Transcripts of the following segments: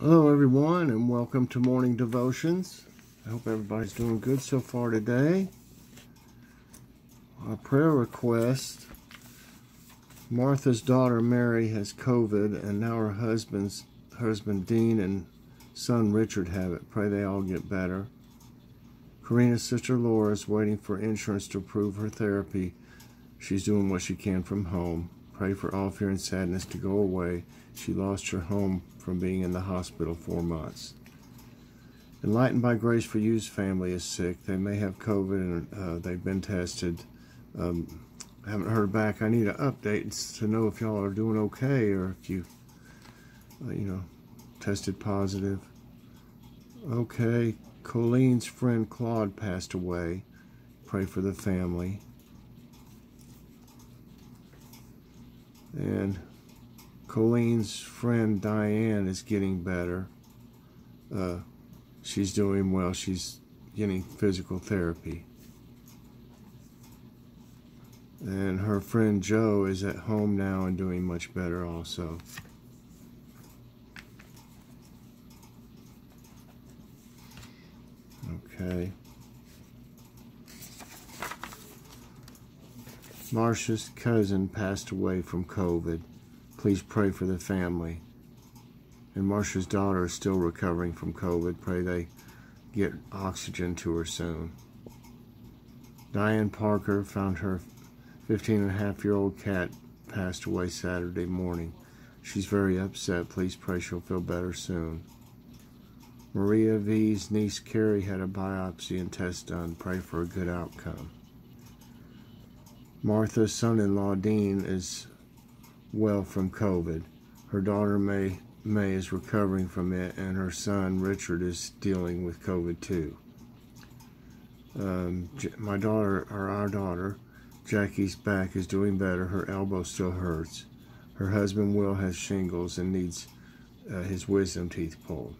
Hello, everyone, and welcome to Morning Devotions. I hope everybody's doing good so far today. Our prayer request Martha's daughter Mary has COVID, and now her husband's husband Dean and son Richard have it. Pray they all get better. Karina's sister Laura is waiting for insurance to approve her therapy. She's doing what she can from home. Pray for all fear and sadness to go away. She lost her home from being in the hospital four months. Enlightened by Grace for You's family is sick. They may have COVID and uh, they've been tested. Um, haven't heard back. I need an update to know if y'all are doing okay or if you, uh, you know, tested positive. Okay, Colleen's friend Claude passed away. Pray for the family. And Colleen's friend Diane is getting better. Uh, she's doing well. She's getting physical therapy. And her friend Joe is at home now and doing much better also. Okay. Marcia's cousin passed away from COVID. Please pray for the family. And Marcia's daughter is still recovering from COVID. Pray they get oxygen to her soon. Diane Parker found her 15 and a half year old cat passed away Saturday morning. She's very upset. Please pray she'll feel better soon. Maria V's niece Carrie had a biopsy and test done. Pray for a good outcome. Martha's son-in-law Dean is well from COVID. Her daughter May May is recovering from it, and her son Richard is dealing with COVID too. Um, my daughter, or our daughter, Jackie's back is doing better. Her elbow still hurts. Her husband Will has shingles and needs uh, his wisdom teeth pulled.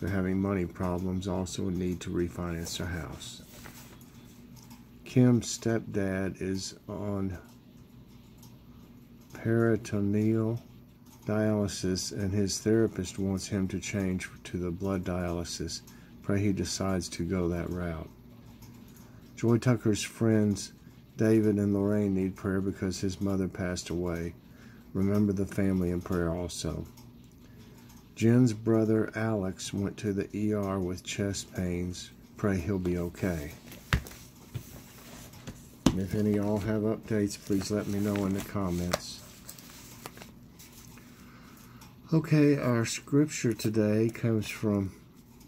They're having money problems, also need to refinance their house. Kim's stepdad is on peritoneal dialysis and his therapist wants him to change to the blood dialysis. Pray he decides to go that route. Joy Tucker's friends David and Lorraine need prayer because his mother passed away. Remember the family in prayer also. Jen's brother Alex went to the ER with chest pains. Pray he'll be okay. If any of y'all have updates, please let me know in the comments. Okay, our scripture today comes from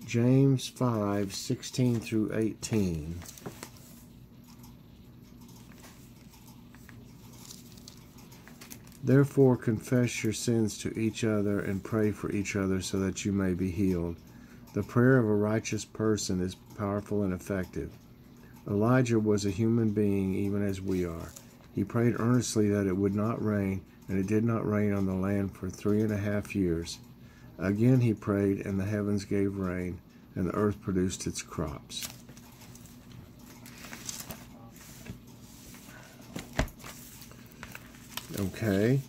James 5 16 through 18. Therefore, confess your sins to each other and pray for each other so that you may be healed. The prayer of a righteous person is powerful and effective. Elijah was a human being even as we are. He prayed earnestly that it would not rain, and it did not rain on the land for three and a half years. Again he prayed, and the heavens gave rain, and the earth produced its crops. Okay,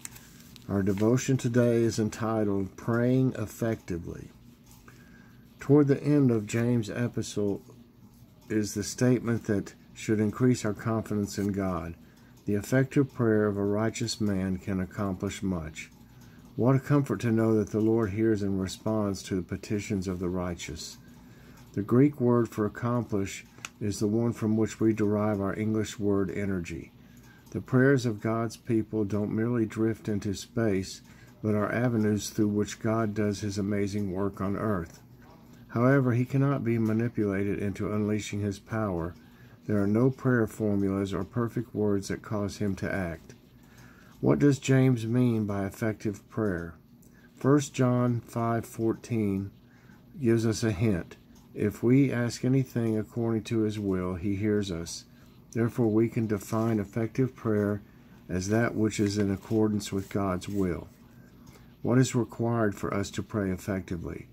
our devotion today is entitled Praying Effectively. Toward the end of James' epistle, is the statement that should increase our confidence in God. The effective prayer of a righteous man can accomplish much. What a comfort to know that the Lord hears and responds to the petitions of the righteous. The Greek word for accomplish is the one from which we derive our English word energy. The prayers of God's people don't merely drift into space, but are avenues through which God does his amazing work on earth. However, he cannot be manipulated into unleashing his power. There are no prayer formulas or perfect words that cause him to act. What does James mean by effective prayer? 1 John 5:14 gives us a hint. If we ask anything according to his will, he hears us. Therefore, we can define effective prayer as that which is in accordance with God's will. What is required for us to pray effectively?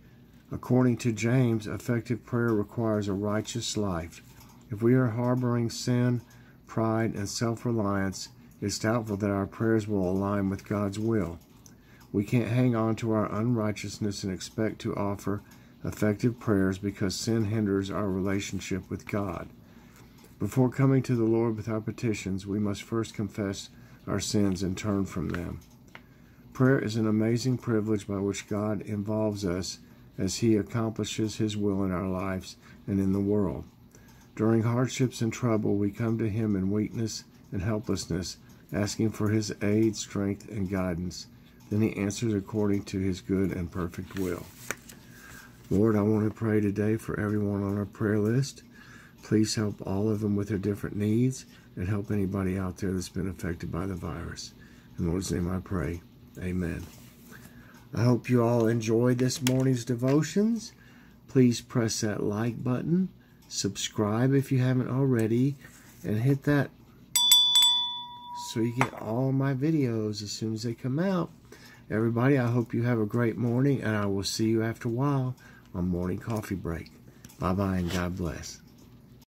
According to James, effective prayer requires a righteous life. If we are harboring sin, pride, and self reliance, it's doubtful that our prayers will align with God's will. We can't hang on to our unrighteousness and expect to offer effective prayers because sin hinders our relationship with God. Before coming to the Lord with our petitions, we must first confess our sins and turn from them. Prayer is an amazing privilege by which God involves us as He accomplishes His will in our lives and in the world. During hardships and trouble, we come to Him in weakness and helplessness, asking for His aid, strength, and guidance. Then He answers according to His good and perfect will. Lord, I want to pray today for everyone on our prayer list. Please help all of them with their different needs and help anybody out there that's been affected by the virus. In Lord's name I pray. Amen. I hope you all enjoyed this morning's devotions. Please press that like button, subscribe if you haven't already, and hit that so you get all my videos as soon as they come out. Everybody, I hope you have a great morning, and I will see you after a while on Morning Coffee Break. Bye bye, and God bless.